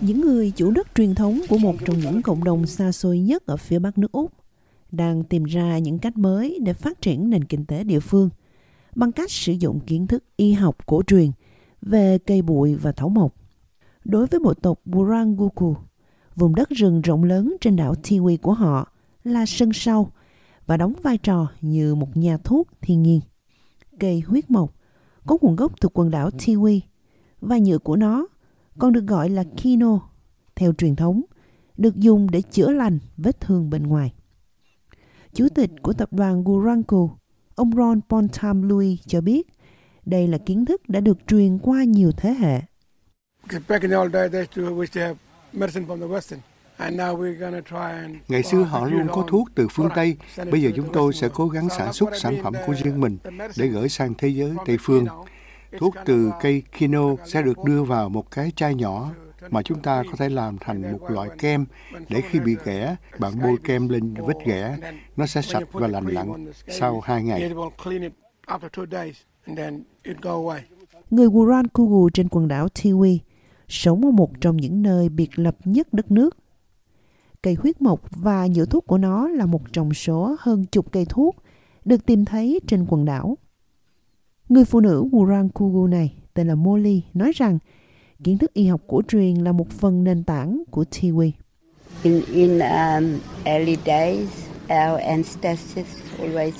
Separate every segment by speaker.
Speaker 1: Những người chủ đất truyền thống của một trong những cộng đồng xa xôi nhất ở phía bắc nước Úc đang tìm ra những cách mới để phát triển nền kinh tế địa phương bằng cách sử dụng kiến thức y học cổ truyền về cây bụi và thảo mộc. Đối với bộ tộc Buranguku, vùng đất rừng rộng lớn trên đảo Tiwi của họ là sân sau và đóng vai trò như một nhà thuốc thiên nhiên. Cây huyết mộc có nguồn gốc từ quần đảo Tiwi và nhựa của nó còn được gọi là kino theo truyền thống được dùng để chữa lành vết thương bên ngoài. Chủ tịch của tập đoàn Guranco, ông Ron Bontam Louis cho biết đây là kiến thức đã được truyền qua nhiều thế hệ.
Speaker 2: Ngày xưa họ luôn có thuốc từ phương Tây, bây giờ chúng tôi sẽ cố gắng sản xuất sản phẩm của riêng mình để gửi sang thế giới Tây phương. Thuốc từ cây kino sẽ được đưa vào một cái chai nhỏ mà chúng ta có thể làm thành một loại kem để khi bị ghẻ, bạn bôi kem lên vết ghẻ, nó sẽ sạch và lành lặn sau hai ngày.
Speaker 1: Người Wuran Kugu trên quần đảo Tiwi sống ở một trong những nơi biệt lập nhất đất nước. Cây huyết mộc và nhựa thuốc của nó là một trong số hơn chục cây thuốc được tìm thấy trên quần đảo. Người phụ nữ Wuran Kugu này tên là Molly nói rằng kiến thức y học cổ truyền là một phần nền tảng của Tiwi.
Speaker 3: In, in um, early days, our ancestors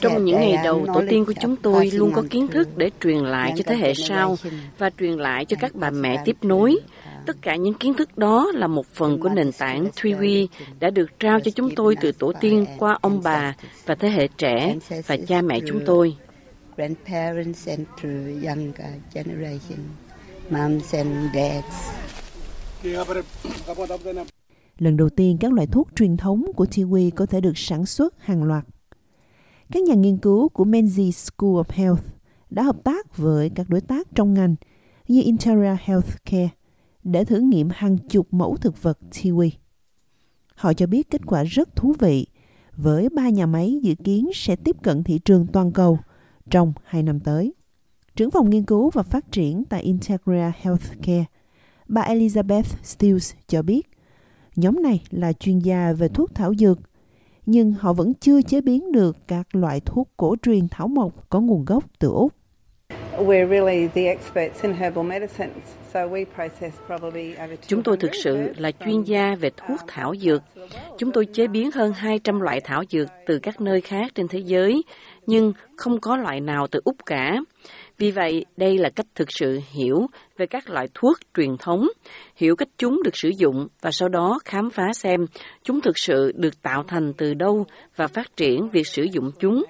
Speaker 4: trong những ngày đầu, tổ tiên của chúng tôi luôn có kiến thức để truyền lại cho thế hệ sau và truyền lại cho các bà mẹ tiếp nối. Tất cả những kiến thức đó là một phần của nền tảng Triwi đã được trao cho chúng tôi từ tổ tiên qua ông bà và thế hệ trẻ và cha mẹ chúng tôi.
Speaker 1: Lần đầu tiên các loại thuốc truyền thống của Tiwi có thể được sản xuất hàng loạt. Các nhà nghiên cứu của Menzies School of Health đã hợp tác với các đối tác trong ngành như Interia Healthcare để thử nghiệm hàng chục mẫu thực vật Tiwi. Họ cho biết kết quả rất thú vị, với ba nhà máy dự kiến sẽ tiếp cận thị trường toàn cầu trong hai năm tới. Trưởng phòng nghiên cứu và phát triển tại Integra Healthcare, bà Elizabeth Stills cho biết, nhóm này là chuyên gia về thuốc thảo dược, nhưng họ vẫn chưa chế biến được các loại thuốc cổ truyền thảo mộc có nguồn gốc từ Úc.
Speaker 4: Chúng tôi thực sự là chuyên gia về thuốc thảo dược. Chúng tôi chế biến hơn 200 loại thảo dược từ các nơi khác trên thế giới, nhưng không có loại nào từ Úc cả. Vì vậy, đây là cách thực sự hiểu về các loại thuốc truyền thống, hiểu cách chúng được sử dụng và sau đó khám phá xem chúng thực sự được tạo thành từ đâu và phát triển việc sử dụng chúng.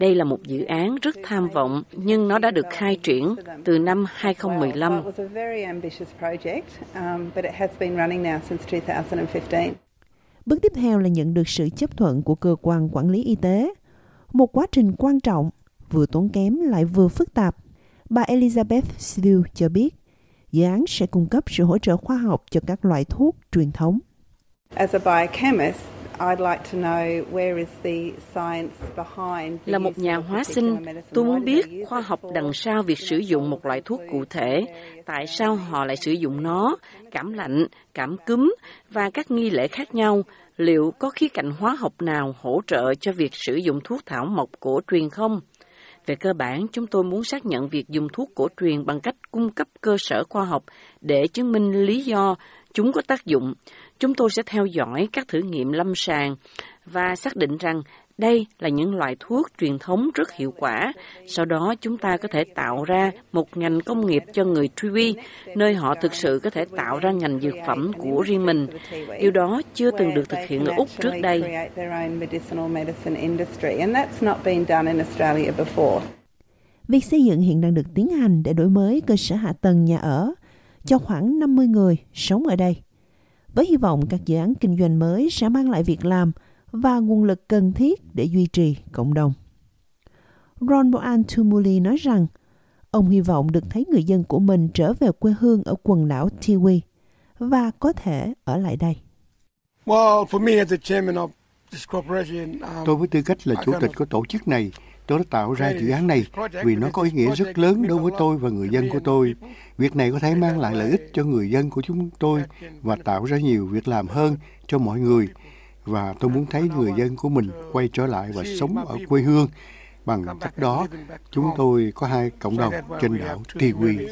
Speaker 4: Đây là một dự án rất tham vọng, nhưng nó đã được khai triển từ năm 2015.
Speaker 1: Bước tiếp theo là nhận được sự chấp thuận của cơ quan quản lý y tế. Một quá trình quan trọng, vừa tốn kém lại vừa phức tạp. Bà Elizabeth Steele cho biết, dự án sẽ cung cấp sự hỗ trợ khoa học cho các loại thuốc truyền thống. As a biochemist,
Speaker 4: là một nhà hóa sinh, tôi muốn biết khoa học đằng sau việc sử dụng một loại thuốc cụ thể, tại sao họ lại sử dụng nó, cảm lạnh, cảm cúm và các nghi lễ khác nhau. Liệu có khía cạnh hóa học nào hỗ trợ cho việc sử dụng thuốc thảo mộc cổ truyền không? Về cơ bản, chúng tôi muốn xác nhận việc dùng thuốc cổ truyền bằng cách cung cấp cơ sở khoa học để chứng minh lý do chúng có tác dụng. Chúng tôi sẽ theo dõi các thử nghiệm lâm sàng và xác định rằng đây là những loại thuốc truyền thống rất hiệu quả. Sau đó chúng ta có thể tạo ra một ngành công nghiệp cho người Triwi, nơi họ thực sự có thể tạo ra ngành dược phẩm của riêng mình. Điều đó chưa từng được thực hiện ở Úc trước đây.
Speaker 1: Việc xây dựng hiện đang được tiến hành để đổi mới cơ sở hạ tầng nhà ở cho khoảng 50 người sống ở đây. Với hy vọng các dự án kinh doanh mới sẽ mang lại việc làm và nguồn lực cần thiết để duy trì cộng đồng. Ron Boan Tumuli nói rằng ông hy vọng được thấy người dân của mình trở về quê hương ở quần đảo Tiwi và có thể ở lại đây.
Speaker 2: Tôi với tư cách là chủ tịch của tổ chức này Tôi đã tạo ra dự án này vì nó có ý nghĩa rất lớn đối với tôi và người dân của tôi. Việc này có thể mang lại lợi ích cho người dân của chúng tôi và tạo ra nhiều việc làm hơn cho mọi người. Và tôi muốn thấy người dân của mình quay trở lại và sống ở quê hương. Bằng cách đó, chúng tôi có hai cộng đồng trên đảo Tiwi.